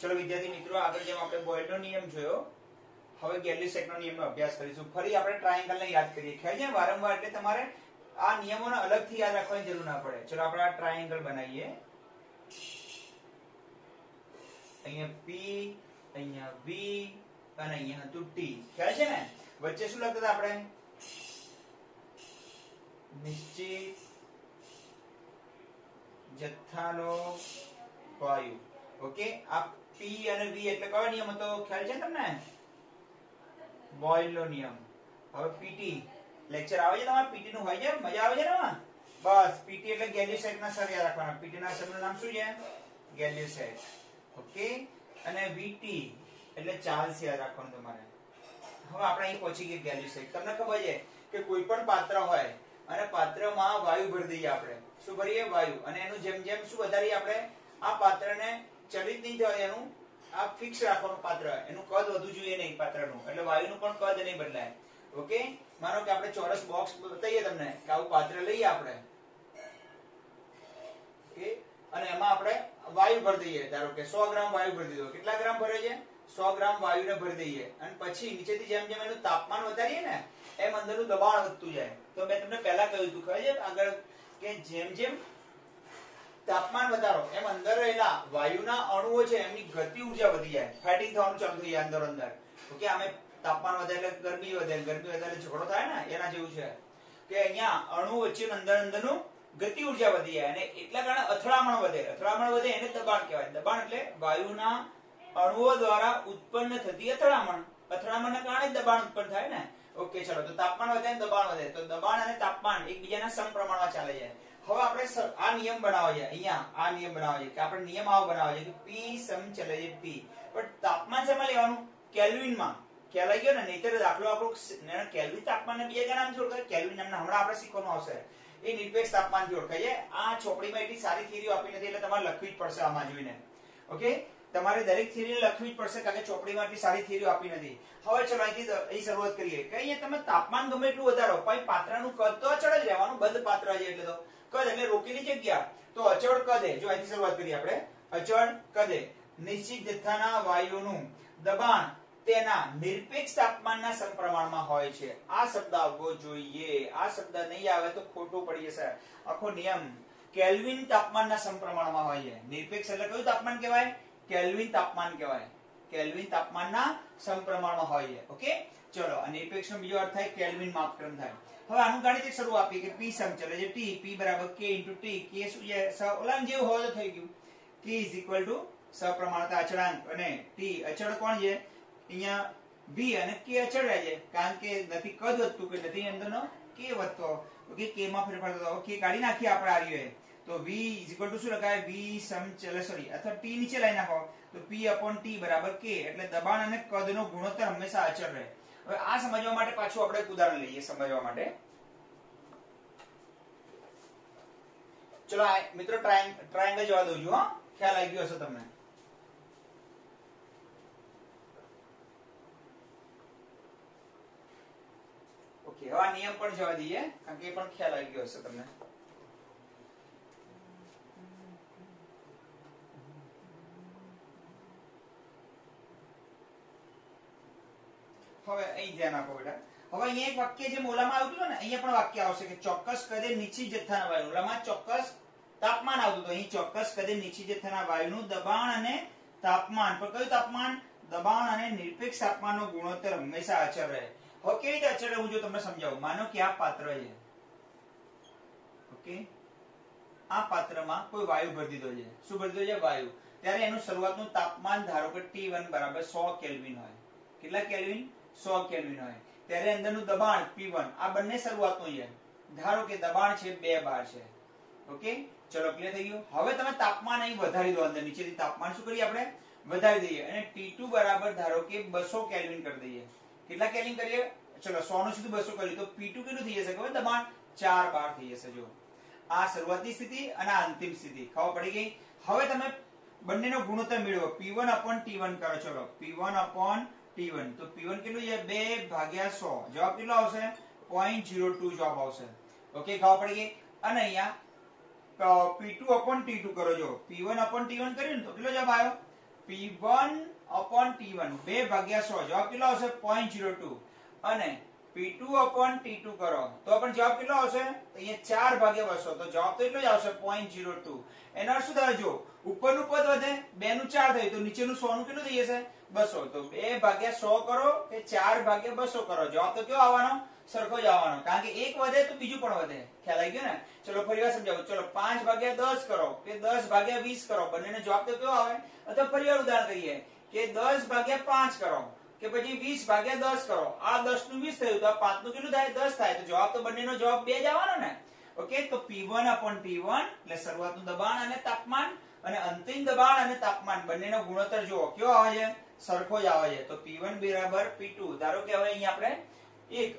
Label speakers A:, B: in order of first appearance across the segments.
A: ચલો વિદ્યાર્થી મિત્રો, આગળ જેમ આપણે બોયલનો નિયમ જોયો, હવે ગેલિસેકનો નિયમનો અભ્યાસ કરીશું. ફરી આપણે ટ્રાયેંગલને યાદ કરીએ. ખ્યાલ છે? વારંવાર એટલે તમારે આ નિયમોને અલગથી યાદ રાખવાની જરૂર ના પડે. ચલો આપણે આ ટ્રાયેંગલ બનાવીએ. અહીંયા પી અહીંયા વી અને અહીંયા હતું ટી ખ્યાલ છે ને? વચ્ચે શું લખતા હતા આપણે? નિશ્ચિત જથ્થાનો વાયુ. ઓકે? આ પી અને વી એટલે કયો નિયમ હતો? ખ્યાલ છે તમને? બોયલ નો નિયમ. હવે પીટી લેક્ચર આવે છે તમારે? પીટી નું હોય છે? મજા આવે છે ને એમાં બસ પીટી એટલે ગેલિયોસાઇટ ના સર યાદ રાખવાના. પીટી ના સર નામ શું છે? ગેલિયોસાઇટ ઓકે? અને વીટી એટલે ચાર્લ્સ યાદ રાખવાનું તમારે. હવે આપણે અહીં પહોંચી ગયા ગેલિયોસાઇટ તમને ખબર છે કે કોઈ પણ પાત્ર હોય અને પાત્રમાં વાયુ ભરી દઈએ આપણે. શું ભરીએ? વાયુ. અને એનું જેમ જેમ શું વધારીએ આપણે? આ પાત્રને ચલિત નહીં થવા એનું આ ફિક્સ રાખવાનું પાત્ર. એનું કદ વધુ જોઈએ નહીં પાત્રનું. એટલે વાયુનું પણ કદ નહીં બદલાય. ઓકે? માનો કે આપણે ચોરસ બોક્સ બતાવીએ તમને કે આવું પાત્ર લઈએ આપણે. ઓકે? અને એમાં આપણે વાયુ ભરી દઈએ. ધારો કે 100 ગ્રામ વાયુ ભરી દીધો. કેટલા ગ્રામ ભરે છે? 100 ગ્રામ વાયુને ભરી દઈએ. અને પછી નીચેથી જેમ જેમ એનું તાપમાન વધારીએ ને એમ અંદરનું દબાણ વધતું જાય. તો મેં તમને પહેલા કહ્યું હતું, ખબર છે? આગળ કે જેમ જેમ તાપમાન વધારો, એમ અંદર રહેલા વાયુના અણુઓ છે, એમની ગતિ ઊર્જા વધી જાય. ફાઇટિંગ થવાનું ચાલુ થઈ જાય અંદર અંદર. ઓકે, આમે તાપમાન વધે એટલે ગરમી વધે ગરમી વધારે ઝઘડો થાય ને, એના જેવું છે. કે અહીંયા અણુ વચ્ચે અંદર અંદરનું ગતિ ઊર્જા વધી જાય અને એટલા કારણે અથડામણ વધે. અથડામણ વધે એને દબાણ કહેવાય. દબાણ એટલે વાયુના અણુઓ દ્વારા ઉત્પન્ન થતી અથડામણ. અથડામણના કારણે દબાણ ઉત્પન્ન થાય ને. ઓકે, ચલો, તો તાપમાન વધે ને દબાણ વધે. તો દબાણ અને તાપમાન એકબીજાના સમપ્રમાણમાં ચાલે જાય હવે આપણે આ નિયમ બનાવવા છે. અહીંયા આ નિયમ બનાવવા છે કે આપણે નિયમ આવો બનાવવા છે કે P સમ ચલે છે P. પણ તાપમાન શેમાં લેવાનું? કેલ્વિનમાં. કેલાઈ ગયો ને, નહીતર દાખલો આપણો કેલ્વિન તાપમાનને બીજા કયા નામથી ઓળખાય કેલ્વિન નામના હમણાં આપણે શીખવાનું આવશે. એ નિરપેક્ષ તાપમાનથી ઓળખાય છે. આ ચોપડીમાં એટલી સારી થિયરીઓ આપી નથી, એટલે તમારે લખવી જ પડશે આમાં જોઈને. ઓકે? તમારે દરેક થિયરી લખવી જ પડશે, કારણ કે ચોપડીમાં એટલી સારી થિયરીઓ આપી નથી. હવે ચલો અહીંથી અહીં શરૂઆત કરીએ. કે અહીંયા તમે તાપમાન ગમે એટલું વધારો, પણ પાત્રનું કદ તો અચળ જ રહેવાનું, બંધ પાત્ર છે એટલે તો. કદ એટલે રોકેલી જગ્યા. તો અચળ કદે જો અહીંથી શરૂઆત કરીએ આપણે. અચળ કદે નિશ્ચિત જથ્થાના વાયુનું દબાણ તેના નિરપેક્ષ તાપમાનના સમપ્રમાણમાં હોય છે. આ શબ્દ આવવો જોઈએ. આ શબ્દ નહીં આવે તો ખોટું પડી જશે. આખો નિયમ. કેલ્વિન તાપમાનના સમપ્રમાણમાં હોય છે. નિરપેક્ષ એટલે કયું તાપમાન કહેવાય? કેલ્વિન તાપમાન કહેવાય. કેલ્વિન તાપમાનના સમપ્રમાણમાં હોય છે. ઓકે? ચલો, અને નિરપેક્ષનો બીજો અર્થ થાય કેલ્વિન માપક્રમ થાય. હવે આનું ગાણિતિક સ્વરૂપ આપીએ કે p સમચલ છે t p બરાબર k t, k શું છે? સ ઓલાન જેવું હોય તો થઈ ગયું. K is equal to સપ્રમાણતા અચળાંક અને t અચળ કોણ છે? અહીંયા v અને k અચળ રહે છે. કારણ કે નથી કદ વધતું, કે નથી અંદરનો k વધતો. ઓકે? K માં ફેરફાર થતો. k કાઢી નાખીએ આપણે આ રહ્યો એ. તો v ઇક્વલ ટુ શું લખાય? V સમચલ સોરી અથવા t નીચે લઈ નાખો. તો p upon t બરાબર k, એટલે દબાણ અને કદનો ગુણોત્તર હંમેશા અચળ રહે. હવે આ સમજવા માટે પાછું આપણે એક ઉદાહરણ લઈએ સમજવા માટે. ચલો મિત્રો ટ્રાયંગલ જોવા દઉં છું, હા. ખ્યાલ આવી ગયો હશે તમને. ઓકે હવે આ નિયમ પણ જવા દઈએ, કારણ કે એ પણ ખ્યાલ આવી ગયો હશે તમને. હવે અહીં ધ્યાન આપો બેટા. હવે અહીંયા એક વાક્ય જે મોલામાં આવતું ને, અહીંયા પણ વાક્ય આવશે કે ચોક્કસ કદે નીચી જથ્થાના વાયુ. ઓલામાં ચોક્કસ તાપમાન આવતું હતું. અહીં ચોક્કસ કદે નીચી જથ્થાના વાયુનું દબાણ અને તાપમાન. પણ કયું તાપમાન? દબાણ અને નિરપેક્ષ તાપમાનનો ગુણોત્તર હંમેશા અચળ રહે. હવે કેવી રીતે અચળ હું જો તમને સમજાવું. માનો કે આ પાત્ર છે. ઓકે? આ પાત્રમાં કોઈ વાયુ ભરી દીધો છે. શું ભરી દીધો છે? વાયુ. ત્યારે એનું શરૂઆતનું તાપમાન ધારો કે T1 બરાબર 100 કેલ્વિન હોય. કેટલા કેલ્વિન 100 કેલ્વિન હોય ત્યારે અંદરનું દબાણ P1 આ બંને શરૂઆતનું છે. ધારો કે દબાણ છે 2 બાર છે. ઓકે? ચલો ક્લિયર થઈ ગયું? હવે તમે તાપમાન અહીં વધારી દો અંદર. નીચેથી તાપમાન શું કરીએ આપણે? વધારી દઈએ. અને T2 બરાબર ધારો કે 200 કેલ્વિન કરી દઈએ. કેટલા કેલ્વિન કરીએ? ચલો 100 નું સીધું 200 કર્યું. તો P2 કેટલું થઈ જશે ખબર? દબાણ 4 બાર થઈ જશે જો આ શરૂઆતની સ્થિતિ અને અંતિમ સ્થિતિ. ખબર પડી ગઈ? હવે તમે બંનેનો ગુણોત્તર મેળવો. P1 upon T1 કરો. ચલો P1 upon T1 તો P1 કેટલું છે? 2 ભાગ્યા 100 જવાબ કેટલો આવશે? 0.02 જવાબ આવશે. ઓકે ખબર પડી ગઈ? અને અહીંયા P two upon T two કરો જો P one upon T one કર્યું ને તો કેટલો જવાબ આવ્યો? P one upon T one બે ભાગ્યા સો. જવાબ કેટલો આવશે? પોઈન્ટ જીરો ટુ અને P two upon T two કરો. તો પણ જવાબ કેટલો આવશે? અહીંયા ચાર ભાગ્યા બસો. તો જવાબ તો એટલો જ આવશે પોઈન્ટ જીરો ટુ એનો અર્થ શું થાય? જો ઉપરનું પદ વધે બે નું ચાર થયું. તો નીચેનું સો નું કેટલું થઈ જશે? બસો. તો બે ભાગ્યા સો કરો કે ચાર ભાગ્યા બસો કરો. જવાબ તો કયો આવવાનો? સરખો જ આવવાનો. કારણ કે એક વધે તો બીજું પણ વધે. ખ્યાલ આવી ગયો ને? ચલો ફરી વાર સમજાવું. ચલો, પાંચ ભાગ્યા દસ કરો કે દસ ભાગ્યા વીસ કરો. બંનેનો જવાબ તો કયો આવે? અથવા ફરી વાર ઉદાહરણ કરીએ. કે દસ ભાગ્યા પાંચ કરો. કે પછી વીસ ભાગ્યા દસ કરો. આ દસનું વીસ થયું તો આ પાંચનું કેટલું થાય? દસ થાય. તો જવાબ તો બંનેનો જવાબ બે જ આવવાનો ને? ઓકે, તો P one upon T one એટલે શરૂઆતનું દબાણ અને તાપમાન અને અંતિમ દબાણ અને તાપમાન. બંનેનો ગુણોત્તર જુઓ. કયો આવે છે? સરખો જ આવે છે. તો પી વન બરાબર પી ટુ ધારો કે હવે અહીંયા આપણે એક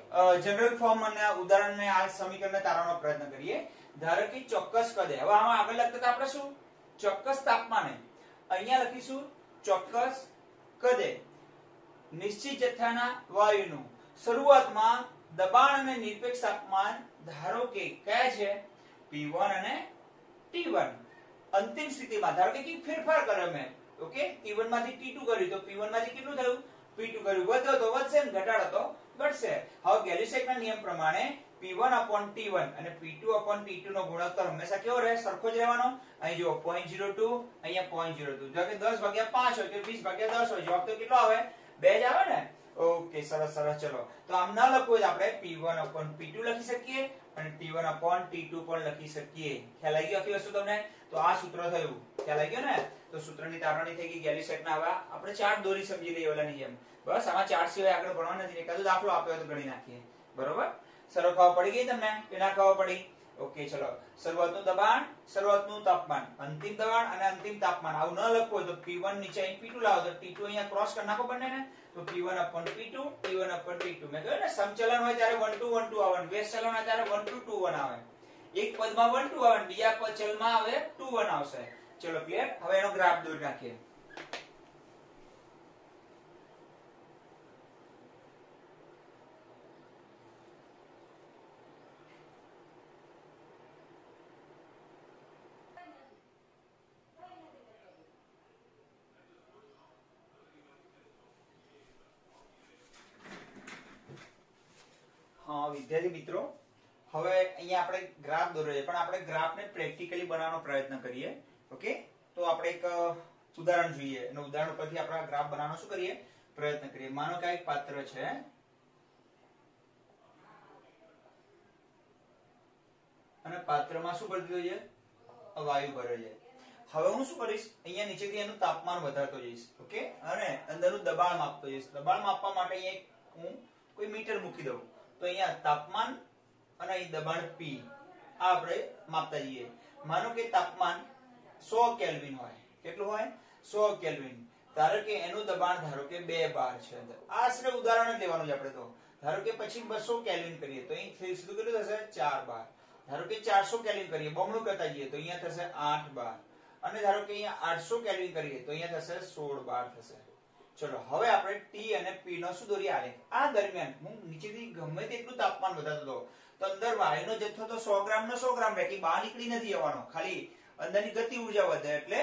A: જનરલ ફોર્મ અને ઉદાહરણને આ સમીકરણને તારવાનો પ્રયત્ન કરીએ. ધારો કે ચોક્કસ કદે. હવે આમાં આગળ લખતા આપણે શું? ચોક્કસ તાપમાને. અહીંયા લખીશું ચોક્કસ કદે. નિશ્ચિત જથ્થાના વાયુનું. શરૂઆતમાં દબાણ અને નિરપેક્ષ તાપમાન ધારો કે કયા છે? P1 અને T1 અંતિમ સ્થિતિમાં. ધારો કે ફેરફાર કર્યો મેં. ઓકે T1 માંથી T2 કર્યું. તો P1 માંથી કેટલું થયું? P2 કર્યું. વધ્યો તો વધશે ને ઘટાડો તો ઘટશે. હવે ગેલિસેકના નિયમ પ્રમાણે P1 upon T1 અને P2 upon T2 નો ગુણોત્તર હંમેશા કેવો રહે? સરખો જ રહેવાનો. અહીં જો 0.02 અહીંયા 0.02 જો કે 10 ભાગ્યા 5 હોય કે 20 ભાગ્યા 10 હોય. જવાબ તો કેટલો આવે? 2 જ આવે ને? ઓકે, સરસ સરસ, ચલો. તો આમ ના લખવું તો આપણે P1 upon P2 લખી શકીએ અને T1 upon T2 પણ લખી શકીએ. ખ્યાલ આવી ગયો આખી વસ્તુ તમને? તો આ સૂત્ર થયું. ખ્યાલ આવી ગયો ને? તો સૂત્રની તારવણી થઈ ગઈ ગેલિસેકના આવા. આપણે ચાર દોરી સમજી લઈએ ઓલાની જેમ. બસ, આમાં ચાર સિવાય આગળ ભણવા નથી. એકાદો દાખલો આપ્યો તો ગણી નાખીએ. બરોબર? સરળ ખબર પડી ગઈ તમને? કે ના ખબર પડી. ઓકે, ચલો. શરૂઆતનું દબાણ, શરૂઆતનું તાપમાન. અંતિમ દબાણ અને અંતિમ તાપમાન. આવું ન લખવું હોય તો P1 નીચે અહીં P2 લાવો. તો T2 અહીંયા ક્રોસ કરી નાખો બંનેને. તો P1 upon P2 p1 upon p2 મેં કહ્યું ને, સમચલન હોય ત્યારે 1 2 1 2 આવે વ્યસ્ત ચલન હોય ત્યારે 1 2 2 1 આવે. એક પદમાં 1 2 આવે બીજા પદ ચલમાં આવે 2 1 આવશે. ચલો ક્લિયર હવે એનો ગ્રાફ દોરી નાખીએ. વિદ્યાર્થી મિત્રો, હવે અહીંયા આપણે ગ્રાફ દોર્યો છે. પણ આપણે ગ્રાફને પ્રેક્ટિકલી બનાવવાનો પ્રયત્ન કરીએ. ઓકે? તો આપણે એક ઉદાહરણ જોઈએ. અને ઉદાહરણ પરથી આપણે ગ્રાફ બનાવવાનો શું કરીએ? પ્રયત્ન કરીએ. માનો કે એક પાત્ર છે. અને પાત્રમાં શું ભરી દીધું છે? વાયુ ભરે છે. હવે હું શું કરીશ? અહીંયા નીચેથી એનું તાપમાન વધારતો જઈશ. ઓકે? અને અંદરનું દબાણ માપતો જઈશ. દબાણ માપવા માટે અહીંયા હું કોઈ મીટર મૂકી દઉં. તો અહીંયા તાપમાન અને અહીં દબાણ P. આ આપણે માપતા જઈએ માનો કે તાપમાન 100 કેલ્વિન હોય. કેટલું હોય? 100 કેલ્વિન. ધારો કે એનું દબાણ ધારો કે 2 બાર છે. અંદર આશરે ઉદાહરણ લેવાનું છે આપણે તો. ધારો કે પછી 200 કેલ્વિન કરીએ, તો અહીં સીધું કેટલું થશે? 4 બાર ધારો કે 400 કેલ્વિન કરીએ, બમણું કરતા જઈએ, તો અહીંયા થશે 8 બાર અને ધારો કે અહીંયા 800 કેલ્વિન કરીએ, તો અહીંયા થશે 16 બાર થશે. ચલો, હવે આપણે T અને P નો શું દોરી આલેખ આ દરમિયાન હું નીચેથી ગમે તેટલું તાપમાન વધારતો હતો. તો અંદર વાયુનો જથ્થો તો 100 ગ્રામ નો 100 ગ્રામ બાકી બહાર નીકળી નથી આવવાનો ખાલી અંદરની ગતિ ઊર્જા વધે એટલે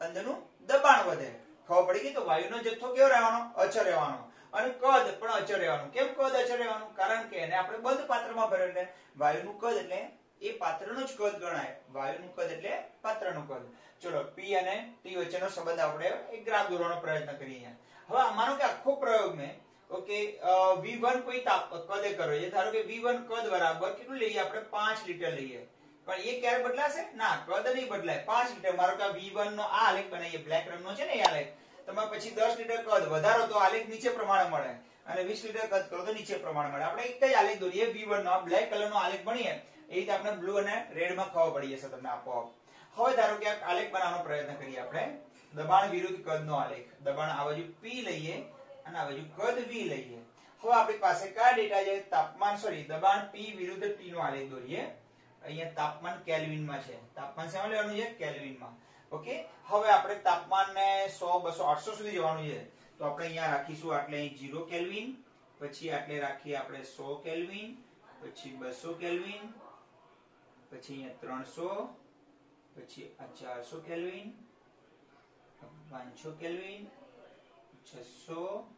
A: અંદરનું દબાણ વધે. ખબર પડી ગઈ? તો વાયુનો જથ્થો કેવો રહેવાનો? અચળ રહેવાનો. અને કદ પણ અચળ રહેવાનું. કેમ કદ અચળ રહેવાનું? કારણ કે એને આપણે બંધ પાત્રમાં ભરેલ એટલે વાયુનું કદ એટલે એ પાત્રનું જ કદ ગણાય. વાયુનું કદ એટલે પાત્રનું કદ. ચલો, P અને T વચ્ચેનો સંબંધ આપણે એક ગ્રાફ દોરવાનો પ્રયત્ન કરીએ હવે માનો કે આખો પ્રયોગ મેં ઓકે V1 કોઈ તાપ, કદે કરો છે? ધારો કે V1 કદ બરાબર કેટલું લઈએ આપણે? 5 લિટર લઈએ. પણ એ ક્યારે બદલાશે? ના, કદ નહીં બદલાય. 5 લિટર. મારો કે V1 નો આ આલેખ બનાવીએ બ્લેક રંગનો છે ને એ આલેખ. તમે પછી 10 લિટર કદ વધારો તો આલેખ નીચે પ્રમાણે મળે. અને 20 લિટર કદ કરો તો નીચે પ્રમાણે મળે. આપણે એક જ આલેખ દોરીએ V1 નો બ્લેક કલર નો આલેખ બનીએ. એ રીતે આપણે બ્લુ અને રેડમાં ખબર પડી જશે તમને આપોઆપ. હવે ધારો કે આ આલેખ બનાવવાનો પ્રયત્ન કરીએ આપણે. દબાણ વિરુદ્ધ કદનો આલેખ. દબાણ આ બાજુ P લઈએ અને આ બાજુ કદ V લઈએ. હવે આપણી પાસે કયા ડેટા છે? તાપમાન સોરી દબાણ P વિરુદ્ધ T નો આલેખ દોરીએ. અહીંયા તાપમાન કેલ્વિનમાં છે. તાપમાન શેમાં લેવાનું છે? કેલ્વિનમાં. ઓકે? હવે આપણે તાપમાનને 100 200 800 સુધી જવાનું છે. તો આપણે અહીંયા રાખીશું આટલે અહીં 0 કેલ્વિન, પછી આટલે રાખીએ આપણે 100 કેલ્વિન, પછી 200 કેલ્વિન, પછી અહીંયા ત્રણસો પછી આ ચારસો કેલ્વિન, પાંચસો કેલ્વિન, છસો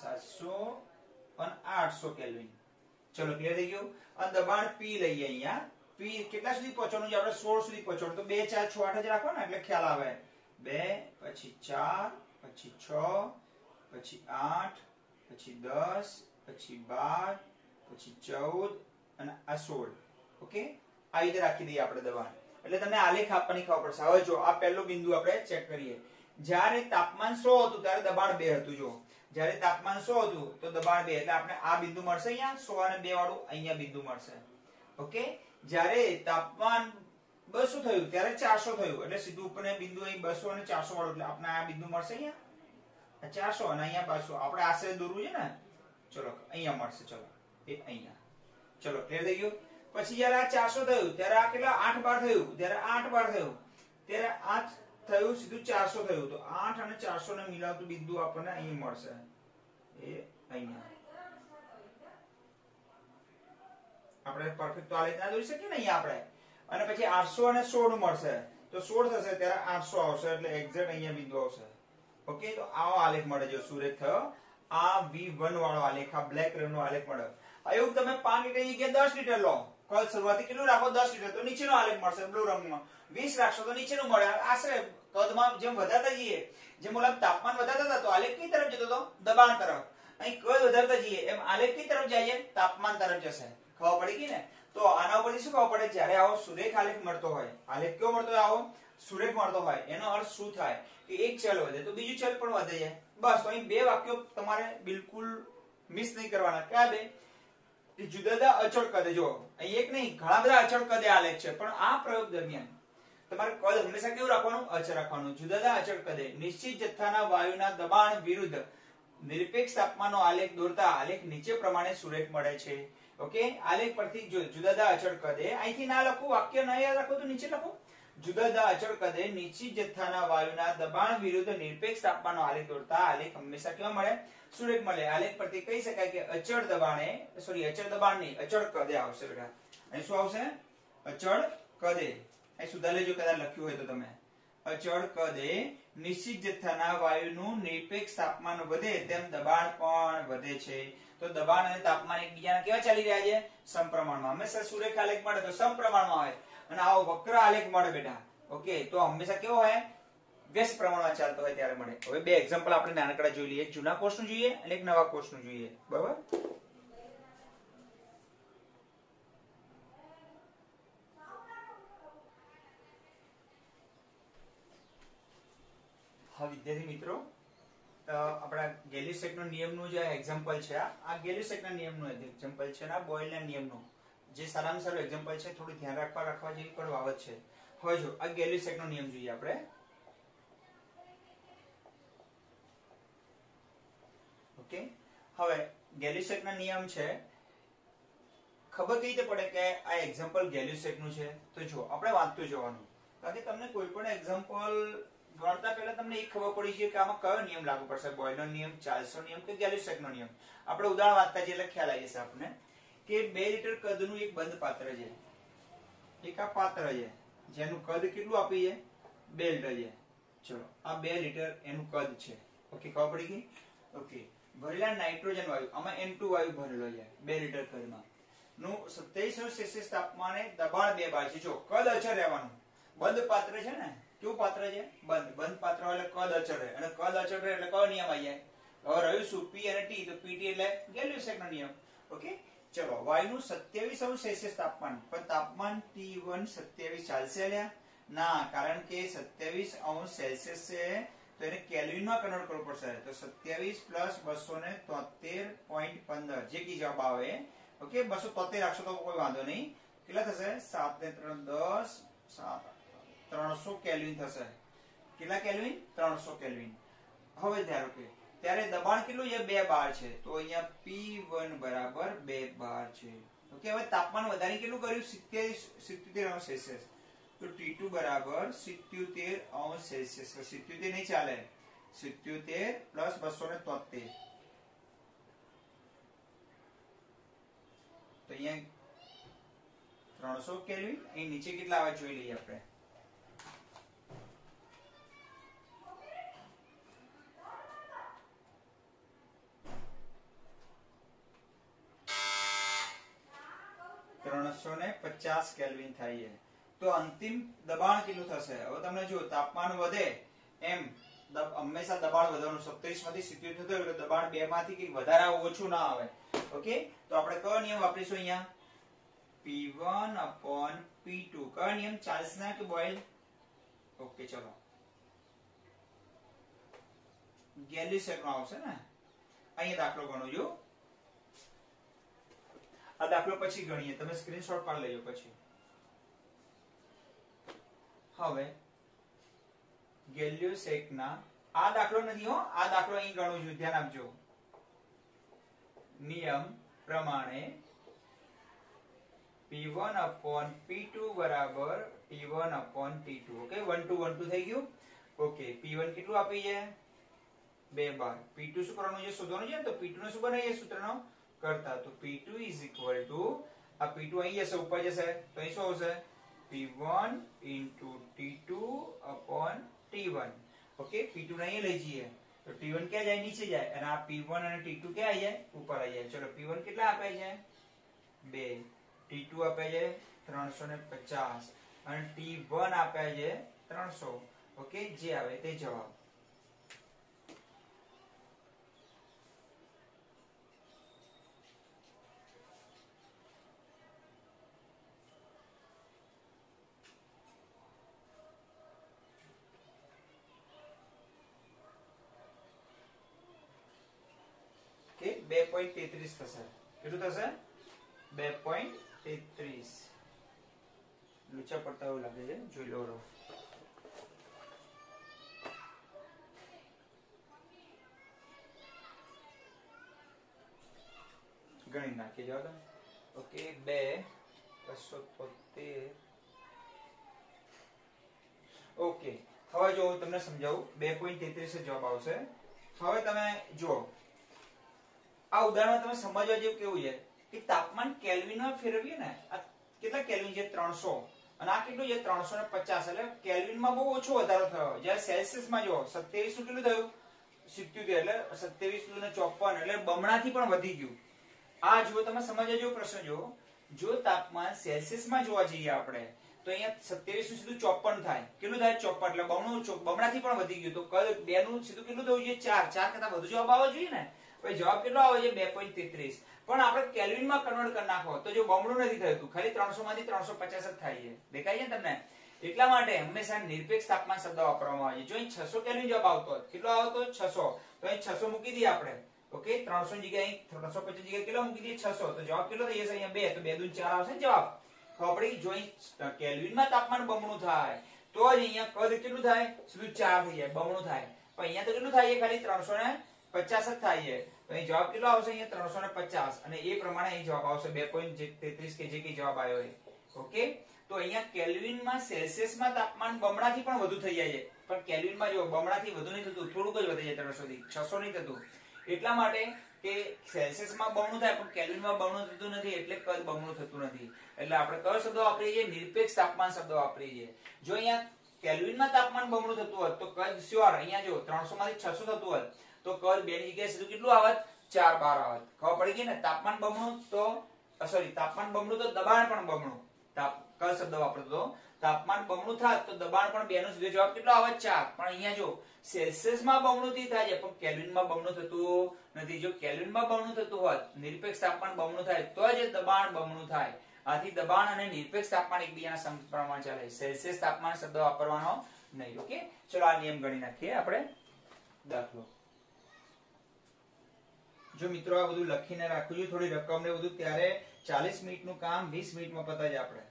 A: સાતસો અને આઠસો કેલ્વિન. ચલો ક્લિયર થઈ ગયું? અને દબાણ પી લઈએ અહીંયા. પી કેટલા સુધી પહોંચવાનું છે? આપણે સોળ સુધી પહોંચવાનું. તો બે, ચાર, છ, આઠ જ રાખો ને એટલે ખ્યાલ આવે. બે, પછી ચાર, પછી છ, પછી આઠ, પછી દસ, પછી બાર, પછી ચૌદ અને આ સોળ. ઓકે? આ રીતે રાખી દઈએ આપણે દબાણ. એટલે તમને આલેખ આપવાની ખબર પડશે. હવે જો, આ પહેલો બિંદુ આપણે ચેક કરીએ. જ્યારે તાપમાન 100 હતું, ત્યારે દબાણ 2 હતું જો જ્યારે તાપમાન 100 હતું, તો દબાણ 2 એટલે આપણે આ બિંદુ મળશે અહીંયા 100 અને 2 વાળું અહીંયા બિંદુ મળશે. ઓકે? જ્યારે તાપમાન 200 થયું, ત્યારે 400 થયું. એટલે સીધું ઉપરને બિંદુ અહીં 200 અને 400 વાળું. એટલે આપણે આ બિંદુ મળશે અહીંયા. ચારસો 400 અને અહીંયા બસો આપણે આશરે દોરવું છે ને? ચલો, અહીંયા મળશે. ચલો, એ અહીંયા. ચલો ક્લિયર થઈ ગયું? પછી જયારે આ ચારસો થયું, ત્યારે આ કેટલા? આઠ બાર થયું. ત્યારે આઠ બાર થયું. ત્યારે આ થયું સીધું ચારસો થયું. તો આઠ અને ચારસો ને મિલાવતું બિંદુ આપણને અહીં મળશે. એ અહીંયા. આપણે પરફેક્ટ તો આ રીતના દોરી શકીએ ને અહીંયા આપણે? અને પછી આઠસો અને સોળ મળશે. તો સોળ થશે, ત્યારે આઠસો આવશે, એટલે એક્ઝેક્ટ અહીંયા બિંદુ આવશે. ઓકે, તો આવો આલેખ મળે જો સુરેખ થયો. આ વી વન વાળો આલેખ, આ બ્લેક રંગ નો આલેખ મળે એવું તમે પાંચ લીટરની જગ્યાએ દસ લીટર લો. કલ શરૂઆતી કેટલું રાખો? દસ લીટર. તો નીચેનો આલેખ મળશે બ્લુ રંગમાં. વીસ રાખશો તો નીચેનું મળે. આશરે કદમાં જેમ વધારતા જઈએ, જેમ ઓલા તાપમાન વધારતા હતા, તો આલેખ કઈ તરફ જતો હતો દબાણ તરફ. અહીં કદ વધારતા જઈએ, એમ આલેખ કઈ તરફ જાય તાપમાન તરફ જશે. ખબર પડી ગઈ ને? તો આના ઉપરથી શું ખબર પડે? જ્યારે આવો સુરેખ આલેખ મળતો હોય. આલેખ કયો મળતો હોય આવો? સુરેખ મળતો હોય. એનો અર્થ શું થાય? કે એક ચલ વધે, તો બીજું ચલ પણ વધે જાય બસ, તો અહીં બે વાક્યો તમારે બિલકુલ મિસ નહીં કરવાના. કયા બે? જુદા જુદા અચળ કદે જો અહીં એક નહીં, ઘણા બધા અચળ કદે આલેખ છે, પણ આ પ્રયોગ દરમિયાન તમારે કદ હંમેશા કેવું રાખવાનું? અચળ રાખવાનું. જુદા જુદા અચળ કદે, નિશ્ચિત જથ્થાના વાયુના દબાણ વિરુદ્ધ નિરપેક્ષ તાપમાનનો આલેખ દોરતા આલેખ નીચે પ્રમાણે સુરેખ મળે છે. ઓકે? આલેખ પરથી જો જુદા જુદા અચળ કદે, અહીંથી ના લખું, વાક્ય ના યાદ રાખો તો નીચે લખો. જુદા જુદા અચળ કદે નિશ્ચિત જથ્થાના વાયુના દબાણ વિરુદ્ધ નિરપેક્ષ તાપમાનનો આલેખ દોરતા આલેખ હંમેશા કેવા મળે? સુરેખ મળે. આલેખ પરથી કહી શકાય કે અચળ દબાણે સોરી અચળ દબાણ નહીં અચળ કદે આવશે બેટા. અહીં શું આવશે? અચળ કદે અહીં સુધા લેજો, કદાચ લખ્યું હોય તો તમે. અચળ કદે નિશ્ચિત જથ્થાના વાયુનું નિરપેક્ષ તાપમાન વધે, તેમ દબાણ પણ વધે છે. તો દબાણ અને તાપમાન એકબીજાના કેવા ચાલી રહ્યા છે? સમપ્રમાણમાં. હંમેશા સુરેખ આલેખ મળે તો સમપ્રમાણમાં હોય. અને આવો વક્ર આલેખ મળે બેટા. ઓકે તો હંમેશા કેવો હોય? વ્યસ્ત પ્રમાણમાં ચાલતો હોય ત્યારે મળે. હવે બે એક્ઝામ્પલ આપણે નાનકડા જોઈ લઈએ. એક જૂના કોર્સનું જોઈએ અને એક નવા કોર્સનું જોઈએ. બરાબર? હા, વિદ્યાર્થી મિત્રો આપણા ગેલિસેકનો નિયમનું જે એક્ઝામ્પલ છે આ ગેલિસેકના નિયમનું એક્ઝામ્પલ છે અને આ બોયલના નિયમનું. જે સારામાં સારું એક્ઝામ્પલ છે, થોડું ધ્યાન રાખવા રાખવા જેવી પણ બાબત છે. હવે જો, આ ગેલિસેકનો નિયમ જોઈએ આપણે. ઓકે? હવે ગેલિસેકના નિયમ છે, ખબર કઈ રીતે પડે કે આ એક્ઝામ્પલ ગેલ્યુસેકનું છે? તો જો આપણે વાંચતું જવાનું. કારણ કે તમને કોઈ પણ એક્ઝામ્પલ ગણતા પહેલા તમને એ ખબર પડી છે કે આમાં કયો નિયમ લાગુ પડશે. બોયનો નિયમ, ચાર્લ્સનો નિયમ કે ગેલ્યુસેકનો નિયમ? આપણે ઉદાહરણ વાંચતા જઈએ એટલે ખ્યાલ આવી જશે આપણને. કે બે લીટર કદનું એક બંધ પાત્ર છે? એક આ પાત્ર છે. જેનું કદ કેટલું આપી છે? બે લીટર છે. ચલો, આ બે લીટર એનું કદ છે. ઓકે, ખબર પડી ગઈ? ઓકે, ભરેલા નાઇટ્રોજન વાયુ, આમાં N2 વાયુ ભરેલો છે, બે લીટર કદમાં. નું 27 સેલ્સિયસ તાપમાને દબાણ બે છે. જો કદ અચર રહેવાનું, બંધ પાત્ર છે ને? કેવું પાત્ર છે? બંધ. બંધ પાત્ર એટલે કદ અચર રહે. અને કદ અચર રહે એટલે કયો નિયમ આવી જાય? હવે રહ્યું શું? પી અને ટી તો પીટી એટલે ગેલ્યુસેકનો નિયમ. ઓકે? ચલો, વાયુનું 27 અંશ સેલ્સિયસ તાપમાન, પણ તાપમાન T1 27 ચાલશે અલ્યા ના, કારણ કે 27 અંશ સેલ્સિયસ છે, તો એને કેલ્વિનમાં કન્વર્ટ કરવું પડશે. તો 27 પ્લસ 273.15 જે કી જવાબ આવે ઓકે 273 રાખશો તો કોઈ વાંધો નહીં. કેટલા થશે? સાત ને 3 10 7 300 કેલ્વિન થશે. કેટલા કેલ્વિન? 300 કેલ્વિન. હવે ધારો કે ત્યારે દબાણ કેટલું છે? બે બાર છે. તો અહીંયા પી વન બરાબર બે બાર છે. ઓકે, હવે તાપમાન વધારે કેટલું કર્યું? 70 77 અંશ સેલ્સિયસ. તો T2 બરાબર 77 અંશ સેલ્સિયસ. સિત્યોતેર નહીં ચાલે. 77 પ્લસ 273 તો અહીંયા ત્રણસો કેલ્વિન. અહીં નીચે કેટલા આવે? જોઈ લઈએ આપણે. ત્રણસો ને પચાસ કેલ્વિન થાય તો અંતિમ દબાણ કેટલું થશે? હવે તમને જો તાપમાન વધે એમ હંમેશા દબાણ વધવાનું સત્યાવીસમાંથી સિત્તેર થતો એટલે દબાણ બે માંથી કઈ વધારે ઓછું ના આવે. ઓકે? તો આપણે કયો નિયમ વાપરીશું અહીંયા? P1 upon P2 કયો નિયમ? ચાર્લ્સ ના કે બોઇલ ઓકે, ચલો. ગેલિસેક નો આવશે ને? અહીંયા દાખલો ગણો જો. આ દાખલો પછી ગણીએ. તમે સ્ક્રીનશોટ પાડી લેજો પછી. હવે ગેલિયોસેક ના આ દાખલો નથી હો. આ દાખલો અહીં ગણું છું. ધ્યાન આપજો. નિયમ પ્રમાણે P1 upon P2 બરાબર T1 upon T2 ઓકે? 1 2 1 2 થઈ ગયું? ઓકે. P1 કેટલું આપી છે? બે બાર. P2 શું કરવાનું છે? શોધવાનું છે? તો P2 ને શું બનાવીએ? સૂત્રનો કરતા તો P2 is equal to આ P2 અહીં જશે ઉપર જશે તો અહીં શું આવશે P1 into T2 upon T1 okay P2 ને અહીં લઈ જઈએ તો T1 ક્યાં જાય નીચે જાય અને આ P1 અને T2 ક્યાં આવી જાય ઉપર આવી જાય ચલો P1 કેટલા આપે છે બે T2 આપે છે ત્રણસો ને પચાસ અને T1 આપે છે ત્રણસો ઓકે જે આવે તે જવાબ કે બે પોઈન્ટ તેત્રીસ થશે. કેટલું થશે? બે પોઈન્ટ તેત્રીસ. લુચા પડતા એવું લાગે છે. જોઈ લો ગણી નાખી જાઓ તમે ઓકે બે બસો તોતેર. ઓકે હવે જો હું તમને સમજાવું બે પોઈન્ટ તેત્રીસ જવાબ આવશે. હવે તમે જો આ ઉદાહરણ તમે સમજવા જેવું કેવું છે કે તાપમાન કેલ્વિનમાં ફેરવીએ ને, આ કેટલા કેલ્વિન છે? ત્રણસો. અને આ કેટલું છે? ત્રણસો ને પચાસ. એટલે કેલ્વિનમાં બહુ ઓછો વધારો થયો. જ્યારે સેલ્સિયસમાં જો સત્યાવીસ કેટલું થયું? સિત્યોતેર. એટલે સત્યાવીસ ને ચોપન એટલે બમણાથી પણ વધી ગયું. આ જુઓ, તમે સમજવા જેવો પ્રશ્ન જો જો તાપમાન સેલ્સિયસમાં જોવા જઈએ આપણે, તો અહીંયા સત્યાવીસનું સીધું ચોપન થાય. કેટલું થાય? ચોપન એટલે બમણું બમણાથી પણ વધી ગયું. તો કદ બે નું સીધું કેટલું થયું છે? ચાર. ચાર કરતા વધુ જવાબ આવવો જોઈએ ને? હવે જવાબ કેટલો આવે છે? બે પોઈન્ટ તેત્રીસ. પણ આપણે કેલ્વિનમાં કન્વર્ટ કરી નાખો, તો જો બમણું નથી થતું ખાલી ત્રણસો માંથી ત્રણસો પચાસ જ થાય છે. દેખાય છે તમને? એટલા માટે હંમેશા નિરપેક્ષ તાપમાન શબ્દ વાપરવામાં આવે છે. જો અહીં છસો કેલ્વિન જવાબ આવતો કેટલો આવતો? છસો. તો અહીં છસો મૂકી દઈએ આપણે. ઓકે? ત્રણસો જગ્યાએ અહીં ત્રણસો પચાસ જગ્યાએ કેટલો મૂકી દઈએ? છસો. તો જવાબ કેટલો થઈ જશે? અહીંયા બે. તો બે દૂન ચાર આવશે જવાબ? ખબર પડી જો અહીં કેલ્વિનમાં તાપમાન બમણું થાય, તો જ અહીંયા કદ કેટલું થાય? સીધું ચાર થઈ જાય? બમણું થાય. પણ અહીંયા તો કેટલું થાય? ખાલી ત્રણસો ને પચાસ જ થાય છે. તો અહીં જવાબ કેટલો આવશે? અહીંયા ત્રણસો ને પચાસ. અને એ પ્રમાણે અહીં જવાબ આવશે બે પોઈન્ટ તેત્રીસ કે જે કઈ જવાબ આવ્યો છે. ઓકે? તો અહીંયા કેલ્વિનમાં સેલ્સિયસમાં તાપમાન બમણાથી પણ વધુ થઈ જાય છે. પણ કેલ્વિનમાં જો બમણાથી વધુ નહીં થતું, થોડુંક જ વધે છે ત્રણસો થી છસો નહીં થતું. એટલા માટે કે સેલ્સિયસમાં બમણું થાય, પણ કેલ્વિનમાં બમણું થતું નથી, એટલે કદ બમણું થતું નથી. એટલે આપણે કયો શબ્દ વાપરીએ છીએ? નિરપેક્ષ તાપમાન શબ્દ વાપરીએ છીએ. જો અહીંયા કેલ્વિનમાં તાપમાન બમણું થતું હોત, તો કદ શ્યોર અહીંયા જો 300 માંથી છસો થતું હોત તો કદ બે ની જગ્યાએ કેટલું આવત? ચાર બાર આવત. ખબર પડી ગઈ ને? તાપમાન બમણું તો સોરી તાપમાન બમણું તો દબાણ પણ બમણું. તાપ શબ્દ વાપરતો તાપમાન બમણું થાત તો દબાણ પણ બે નો સીધો જવાબ કેટલો આવે ચાર. પણ અહીંયા જો, સેલ્સિયસમાં બમણું થી થાય છે, પણ કેલ્વિનમાં બમણું થતું નથી. જો કેલ્વિનમાં બમણું થતું હોત, નિરપેક્ષ તાપમાન બમણું થાય, તો જ દબાણ બમણું થાય. આથી દબાણ અને નિરપેક્ષ તાપમાન એકબીજાના સમપ્રમાણ ચાલે સેલ્સિયસ તાપમાન શબ્દ વાપરવાનો નહીં. ઓકે? ચલો આ નિયમ ગણી નાખીએ આપણે. દાખલો. જો મિત્રો આ બધું લખીને રાખું છું, થોડી રકમ ને બધું, ત્યારે ચાલીસ મિનિટનું કામ, વીસ મિનિટમાં પતાય આપણે.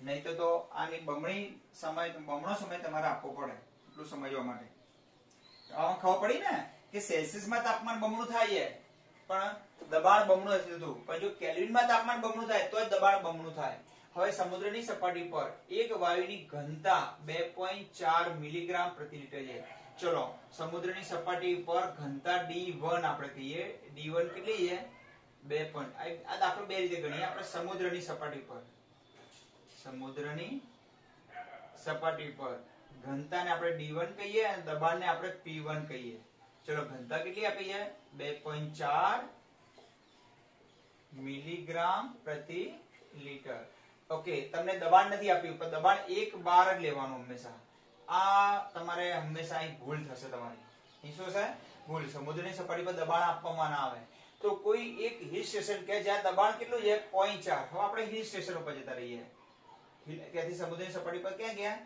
A: નહીં તો આની બમણી સમય, બમણો સમય તમારે આપવો પડે, એટલું સમજવા માટે. આમાં ખબર પડી ને કે સેલ્સિયસમાં તાપમાન બમણું થાય પણ દબાણ બમણું નથી થતું. પણ જો કેલ્વિનમાં તાપમાન બમણું થાય, તો દબાણ બમણું થાય. હવે સમુદ્રની સપાટી પર એક વાયુની ઘનતા બે મિલીગ્રામ પ્રતિ લિટર છે. ચલો, સમુદ્રની સપાટી ઉપર ઘનતા ડી વન આપણે કહીએ. ડી વન કેટલી છે? બે પોઈન્ટ આ દાખલો બે રીતે ગણીએ. આપણે સમુદ્રની સપાટી પર સમુદ્રની સપાટી પર ઘનતાને આપણે D1 કહીએ અને દબાણને આપણે પી વન કહીએ. ચલો, ઘનતા કેટલી આપી છે? બે પોઈન્ટ ચાર મિલીગ્રામ પ્રતિ લીટર. ઓકે, તમને દબાણ નથી આપ્યું, પણ દબાણ એક બાર જ લેવાનું હંમેશા. આ તમારે હંમેશા અહીં ભૂલ થશે તમારી. શું છે? ભૂલ. સમુદ્રની સપાટી પર દબાણ આપવામાં ના આવે. તો કોઈ એક હિલ સ્ટેશન કે જ્યાં દબાણ કેટલું છે? પોઈન્ટ ચાર. હવે આપણે હિલ સ્ટેશન ઉપર જતા રહીએ. ત્યાંથી સમુદ્રની સપાટી પર ક્યાં ગયા?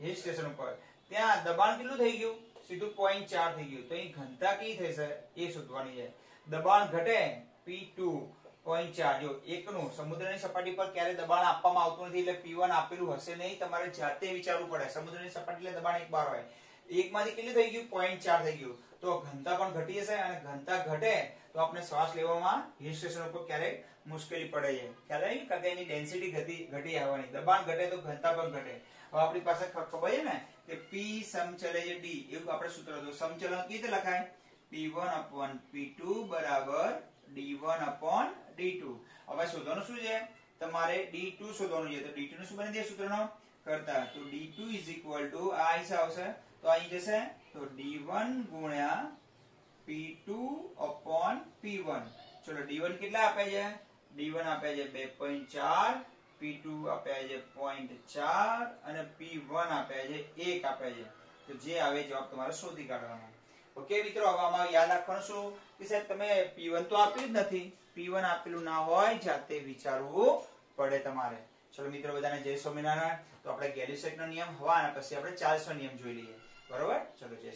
A: હિલ સ્ટેશન ઉપર. ત્યાં દબાણ કેટલું થઈ ગયું? સીધું પોઈન્ટ ચાર થઈ ગયું. તો અહીં ઘનતા કઈ છે એ શોધવાની છે. દબાણ ઘટે પી ટુ પોઈન્ટ ચાર જો એકનું સમુદ્રની સપાટી પર ક્યારે દબાણ આપવામાં આવતું નથી એટલે પી આપેલું હશે નહીં, તમારે જાતે વિચારવું પડે. સમુદ્રની સપાટી એટલે દબાણ એક બાર હોય. એકમાંથી કેટલું થઈ ગયું? પોઈન્ટ ચાર થઈ ગયું. તો ઘનતા પણ ઘટી જશે અને ઘનતા ઘટે તો આપણે શ્વાસ લેવામાં હિલ સ્ટેશન ઉપર ક્યારેક મુશ્કેલી પડે છે. ખ્યાલ આવી કારણ એની ડેન્સિટી ઘટી ઘટી આવવાની. દબાણ ઘટે તો ઘનતા પણ ઘટે. હવે આપણી પાસે ખબર છે ને કે પી સમચલે છે ડી એવું આપણે સૂત્ર સમચલન કેવી રીતે લખાય? P1 upon P2 બરાબર D1 upon D2 હવે શોધવાનું શું છે? તમારે D2 શોધવાનું છે. તો D2 નું શું બની જાય સૂત્રનો? કરતા. તો D2 is equal to, આ હિસાબ આવશે? તો અહીં જશે. તો D1 ગુણ્યા P2 upon P1 ચલો D1 કેટલા આપે છે? D1 આપે છે 2.4 P2 આપે છે 0.4 અને P1 આપે છે 1 આપે છે. તો જે આવે જવાબ તમારે શોધી કાઢવાનો. ઓકે મિત્રો, હવે આમાં યાદ રાખવાનું શું? કે સાહેબ, તમે P1 તો આપ્યું જ નથી. P1 આપેલું ના હોય જાતે વિચારવું પડે તમારે. ચલો મિત્રો, બધાને જય સ્વામિનારાયણ. તો આપણે ગેલિસેટ નો નિયમ હવા અને પછી આપણે ચાર્લ્સ નિયમ જોઈ લઈએ. બરોબર? ચલો, જય